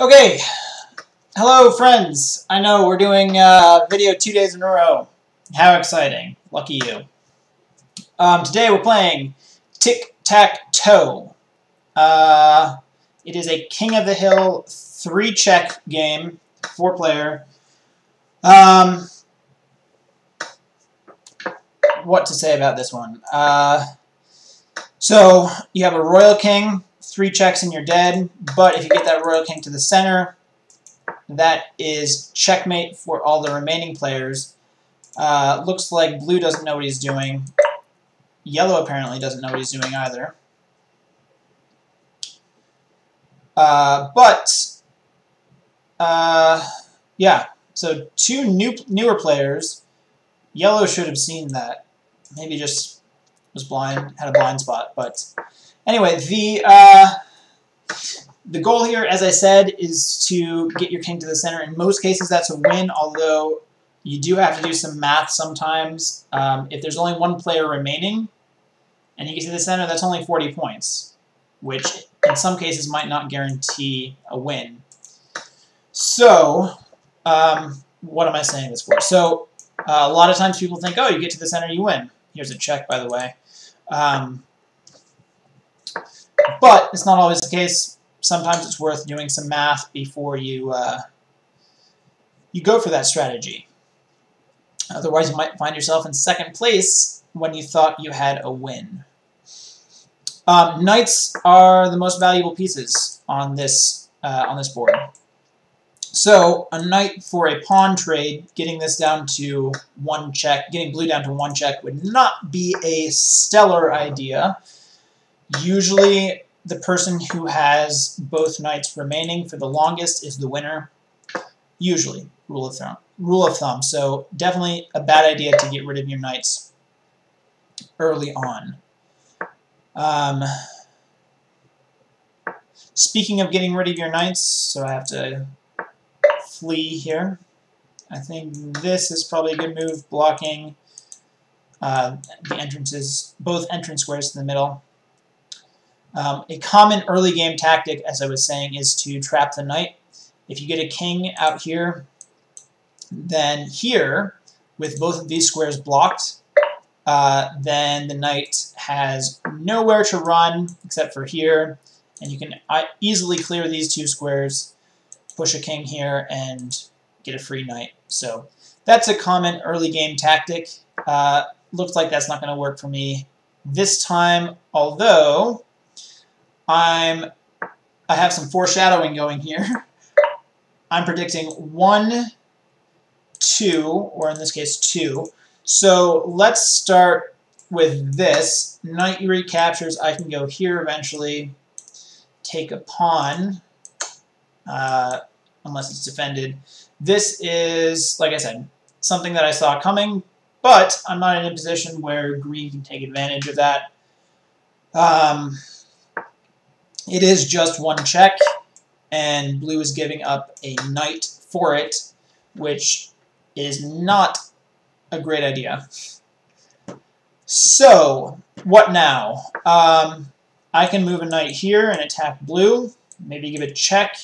Okay, hello friends. I know we're doing uh, video two days in a row. How exciting. Lucky you. Um, today we're playing Tic-Tac-Toe. Uh, it is a King of the Hill three-check game, four-player. Um, what to say about this one? Uh, so, you have a Royal King, three checks and you're dead. But if you get that Royal King to the center, that is checkmate for all the remaining players. Uh, looks like blue doesn't know what he's doing. Yellow apparently doesn't know what he's doing either. Uh, but, uh, yeah, so two new newer players. Yellow should have seen that. Maybe just was blind, had a blind spot, but Anyway, the uh, the goal here, as I said, is to get your king to the center. In most cases, that's a win, although you do have to do some math sometimes. Um, if there's only one player remaining and you get to the center, that's only 40 points, which in some cases might not guarantee a win. So, um, what am I saying this for? So, uh, a lot of times people think, oh, you get to the center, you win. Here's a check, by the way. Um, but it's not always the case. Sometimes it's worth doing some math before you uh, you go for that strategy. Otherwise, you might find yourself in second place when you thought you had a win. Um, knights are the most valuable pieces on this uh, on this board. So a knight for a pawn trade, getting this down to one check, getting blue down to one check would not be a stellar idea. Usually the person who has both knights remaining for the longest is the winner. Usually, rule of thumb. Rule of thumb. So definitely a bad idea to get rid of your knights early on. Um, speaking of getting rid of your knights, so I have to flee here. I think this is probably a good move, blocking uh, the entrances, both entrance squares in the middle. Um, a common early game tactic, as I was saying, is to trap the knight. If you get a king out here, then here, with both of these squares blocked, uh, then the knight has nowhere to run except for here, and you can uh, easily clear these two squares, push a king here, and get a free knight. So that's a common early game tactic. Uh, looks like that's not going to work for me this time, although I'm I have some foreshadowing going here. I'm predicting one, two, or in this case two. So let's start with this. Knight recaptures. I can go here eventually, take a pawn, uh, unless it's defended. This is, like I said, something that I saw coming, but I'm not in a position where green can take advantage of that. Um, it is just one check, and blue is giving up a knight for it, which is not a great idea. So, what now? Um, I can move a knight here and attack blue, maybe give a check.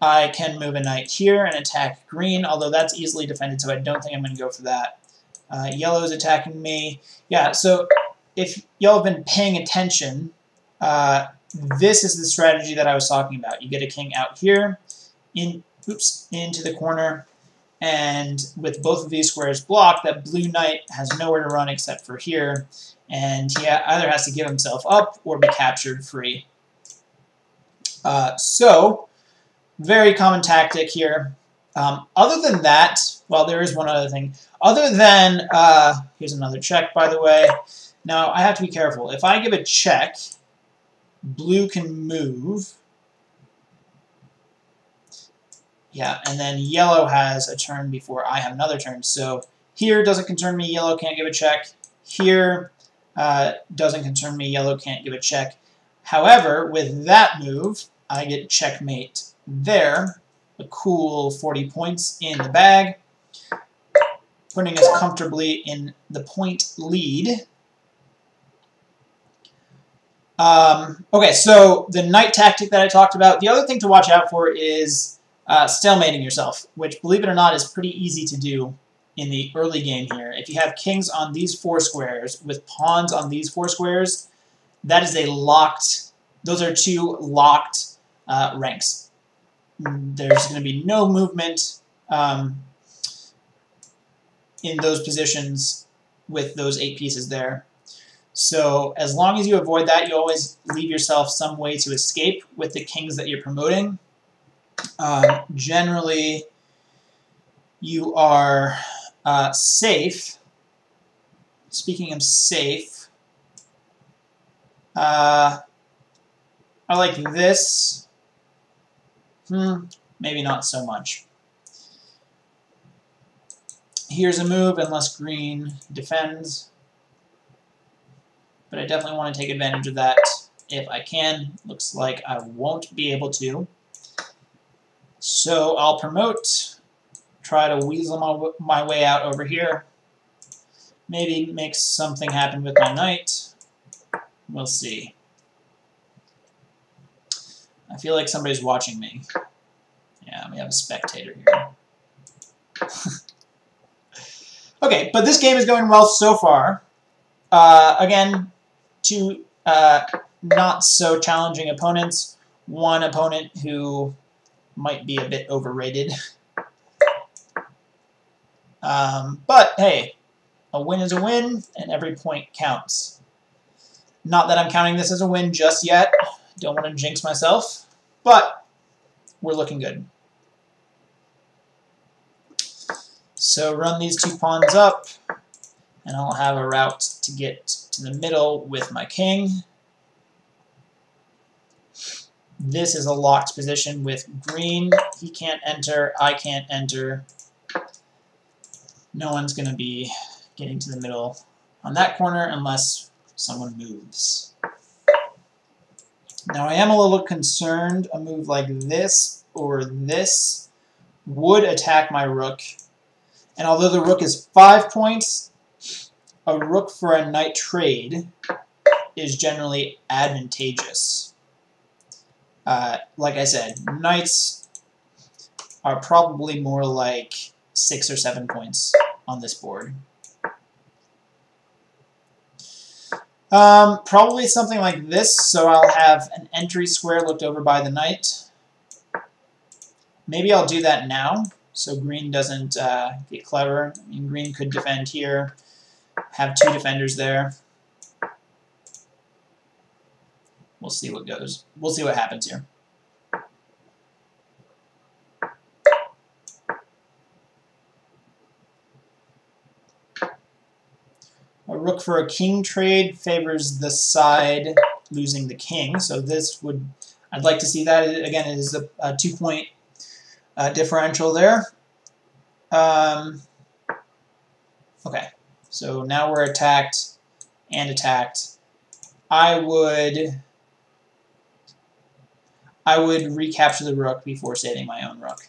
I can move a knight here and attack green, although that's easily defended, so I don't think I'm going to go for that. Uh, yellow is attacking me. Yeah, so if y'all have been paying attention, uh, this is the strategy that I was talking about. You get a king out here, in oops, into the corner, and with both of these squares blocked, that blue knight has nowhere to run except for here, and he either has to give himself up or be captured free. Uh, so, very common tactic here. Um, other than that, well, there is one other thing. Other than, uh, here's another check, by the way. Now, I have to be careful. If I give a check, Blue can move. Yeah, and then yellow has a turn before I have another turn. So here doesn't concern me, yellow can't give a check. Here uh, doesn't concern me, yellow can't give a check. However, with that move, I get checkmate there. A cool 40 points in the bag, putting us comfortably in the point lead. Um, okay, so the knight tactic that I talked about, the other thing to watch out for is uh, stalemating yourself, which, believe it or not, is pretty easy to do in the early game here. If you have kings on these four squares with pawns on these four squares, that is a locked, those are two locked uh, ranks. There's going to be no movement um, in those positions with those eight pieces there. So as long as you avoid that, you always leave yourself some way to escape with the kings that you're promoting. Um, generally, you are uh, safe. Speaking of safe, uh, I like this. Hmm, maybe not so much. Here's a move unless green defends but I definitely want to take advantage of that if I can. Looks like I won't be able to. So I'll promote, try to weasel my, my way out over here. Maybe make something happen with my knight. We'll see. I feel like somebody's watching me. Yeah, we have a spectator here. okay, but this game is going well so far. Uh, again, two uh, not so challenging opponents. One opponent who might be a bit overrated. um, but hey, a win is a win, and every point counts. Not that I'm counting this as a win just yet. Don't want to jinx myself, but we're looking good. So run these two pawns up and I'll have a route to get to the middle with my king. This is a locked position with green. He can't enter. I can't enter. No one's going to be getting to the middle on that corner unless someone moves. Now I am a little concerned a move like this or this would attack my rook. And although the rook is 5 points, a rook for a knight trade is generally advantageous. Uh, like I said, knights are probably more like six or seven points on this board. Um, probably something like this, so I'll have an entry square looked over by the knight. Maybe I'll do that now, so green doesn't uh, get clever. I mean, green could defend here have two defenders there. We'll see what goes. We'll see what happens here. A rook for a king trade favors the side losing the king. So this would, I'd like to see that. Again, it is a, a two-point uh, differential there. Um, okay. So now we're attacked and attacked. I would I would recapture the rook before saving my own rook.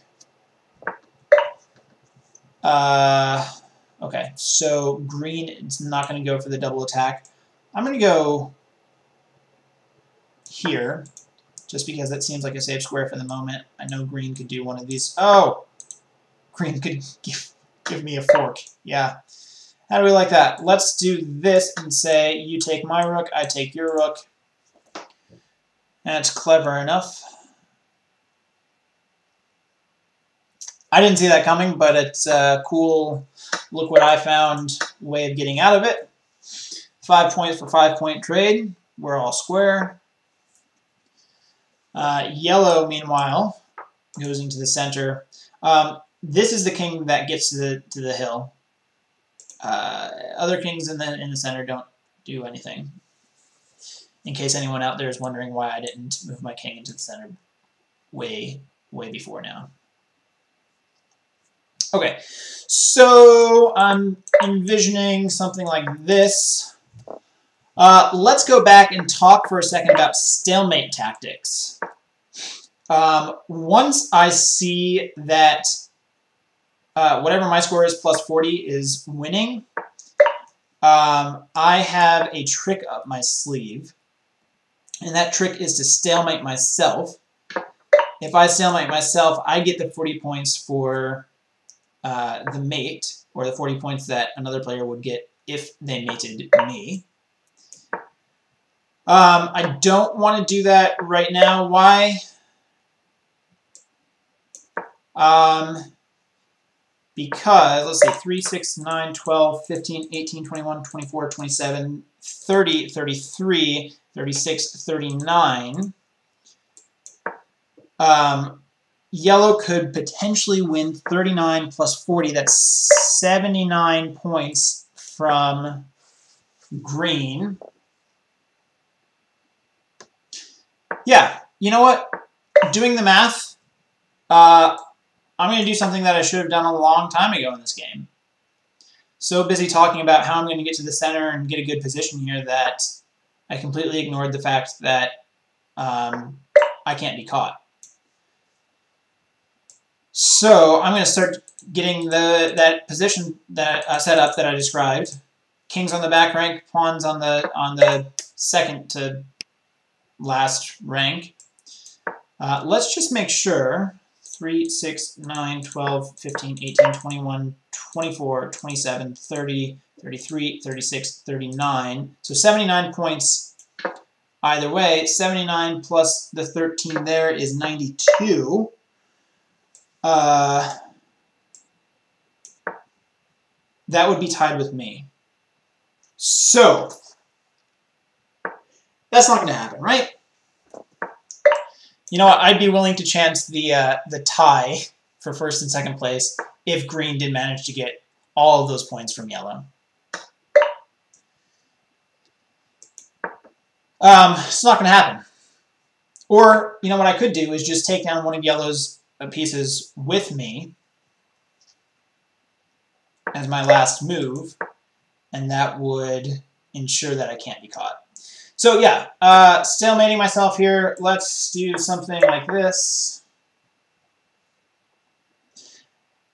Uh, okay, so green is not going to go for the double attack. I'm going to go here, just because that seems like a safe square for the moment. I know green could do one of these. Oh! Green could give, give me a fork. Yeah. How do we like that? Let's do this and say, you take my rook, I take your rook. That's clever enough. I didn't see that coming, but it's a cool, look what I found, way of getting out of it. Five points for five-point trade. We're all square. Uh, yellow, meanwhile, goes into the center. Um, this is the king that gets to the, to the hill. Uh, other kings in the in the center don't do anything. In case anyone out there is wondering why I didn't move my king into the center way, way before now. Okay, so I'm envisioning something like this. Uh, let's go back and talk for a second about stalemate tactics. Um, once I see that uh, whatever my score is plus 40 is winning. Um, I have a trick up my sleeve. And that trick is to stalemate myself. If I stalemate myself, I get the 40 points for uh, the mate, or the 40 points that another player would get if they mated me. Um, I don't want to do that right now. Why? Um, because, let's see, 3, 6, 9, 12, 15, 18, 21, 24, 27, 30, 33, 36, 39. Um, yellow could potentially win 39 plus 40. That's 79 points from green. Yeah, you know what? Doing the math, uh, I'm going to do something that I should have done a long time ago in this game. So busy talking about how I'm going to get to the center and get a good position here that I completely ignored the fact that um, I can't be caught. So I'm going to start getting the that position that uh, set up that I described. Kings on the back rank, pawns on the on the second to last rank. Uh, let's just make sure 3, 6, 9, 12, 15, 18, 21, 24, 27, 30, 33, 36, 39. So 79 points either way. 79 plus the 13 there is 92. Uh, that would be tied with me. So, that's not going to happen, right? You know what? I'd be willing to chance the uh, the tie for first and second place if green did manage to get all of those points from yellow. Um, it's not going to happen. Or, you know, what I could do is just take down one of yellow's pieces with me as my last move, and that would ensure that I can't be caught. So yeah, uh, stalemating myself here. Let's do something like this.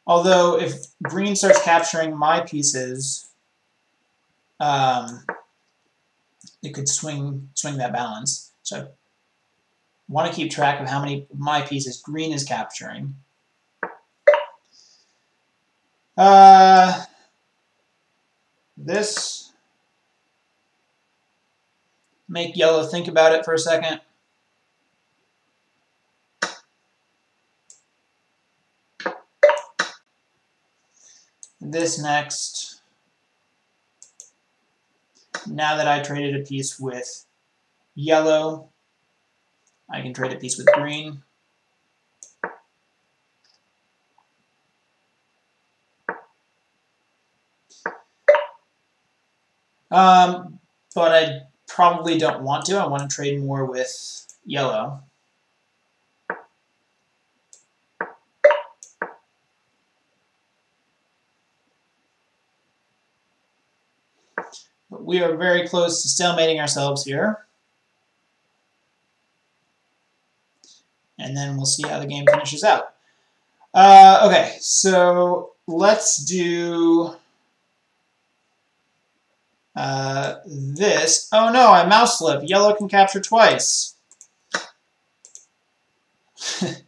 Although if green starts capturing my pieces, um, it could swing swing that balance. So I want to keep track of how many of my pieces green is capturing. Uh, this make yellow think about it for a second. This next. Now that I traded a piece with yellow, I can trade a piece with green. Um, but I probably don't want to. I want to trade more with yellow. But we are very close to stalemating ourselves here. And then we'll see how the game finishes out. Uh, okay, so let's do uh, this, oh no, I mouse slip. Yellow can capture twice.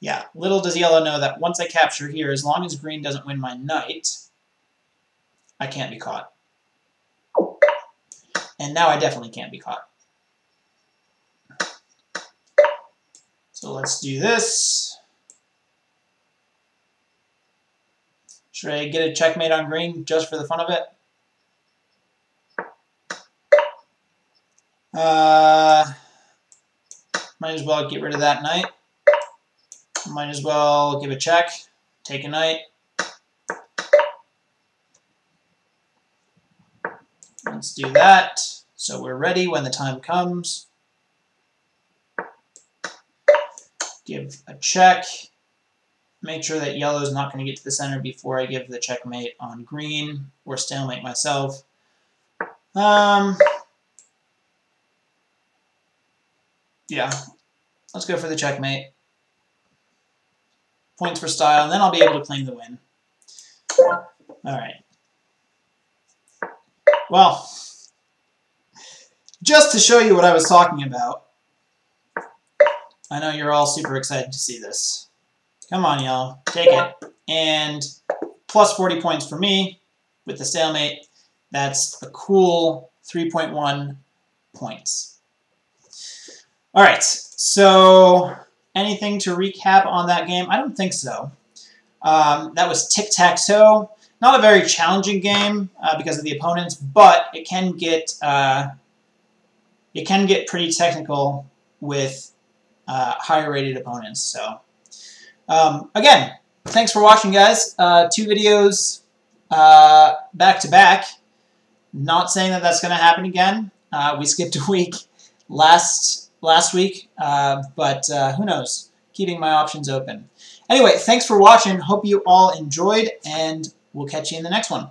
yeah, little does yellow know that once I capture here, as long as green doesn't win my knight, I can't be caught. And now I definitely can't be caught. So let's do this. Should I get a checkmate on green just for the fun of it? Uh, might as well get rid of that knight. Might as well give a check, take a knight. Let's do that. So we're ready when the time comes. Give a check. Make sure that yellow is not going to get to the center before I give the checkmate on green, or stalemate myself. Um, Yeah. Let's go for the checkmate. Points for style, and then I'll be able to claim the win. Alright. Well, just to show you what I was talking about, I know you're all super excited to see this. Come on, y'all. Take it. And plus 40 points for me with the stalemate. That's a cool 3.1 points. All right, so anything to recap on that game? I don't think so. Um, that was tic-tac-toe. Not a very challenging game uh, because of the opponents, but it can get uh, it can get pretty technical with uh, higher rated opponents. So um, again, thanks for watching, guys. Uh, two videos uh, back to back. Not saying that that's going to happen again. Uh, we skipped a week last last week, uh, but uh, who knows? Keeping my options open. Anyway, thanks for watching. Hope you all enjoyed, and we'll catch you in the next one.